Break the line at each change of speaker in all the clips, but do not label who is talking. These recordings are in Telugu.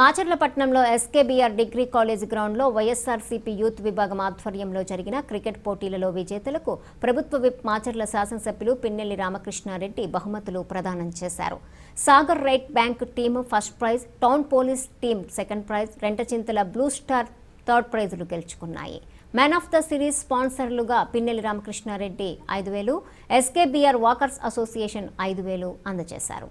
మాచర్లపట్నంలో ఎస్కేబీఆర్ డిగ్రీ కాలేజ్ గ్రౌండ్లో వైఎస్ఆర్సీపీ యూత్ విభాగం ఆధ్వర్యంలో జరిగిన క్రికెట్ పోటీలలో విజేతలకు ప్రభుత్వ విప్ మాచర్ల శాసనసభ్యులు పిన్నెల్లి రామకృష్ణారెడ్డి బహుమతులు ప్రదానం చేశారు. Sagar right bank team first prize town police team second prize Rentachintala blue star third ప్రైజులు గెలుచుకున్నాయి. మ్యాన్ ఆఫ్ ద సిరీస్ స్పాన్సర్లుగా పిన్నెల్లి రామకృష్ణారెడ్డి ఐదు వేలు ఎస్కేబీఆర్ వాకర్స్ అసోసియేషన్ ఐదు వేలు అందజేశారు.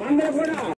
Pandai.